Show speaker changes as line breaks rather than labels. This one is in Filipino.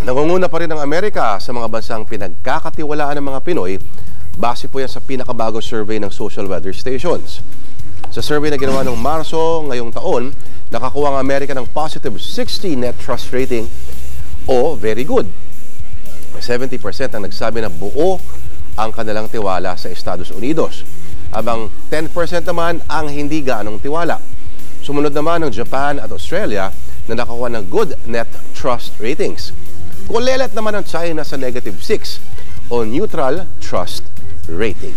Nangunguna pa rin ang Amerika sa mga bansang pinagkakatiwalaan ng mga Pinoy base po yan sa pinakabagong survey ng social weather stations. Sa survey na ginawa noong Marso ngayong taon, nakakuha ang Amerika ng positive 60 net trust rating o very good. 70% ang nagsabi na buo ang kanilang tiwala sa Estados Unidos. Habang 10% naman ang hindi gaanong tiwala. Sumunod naman ng Japan at Australia na nakakuha ng good net trust ratings. Kulelat naman ang China sa negative 6 o neutral trust rating.